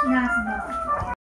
是那样子的。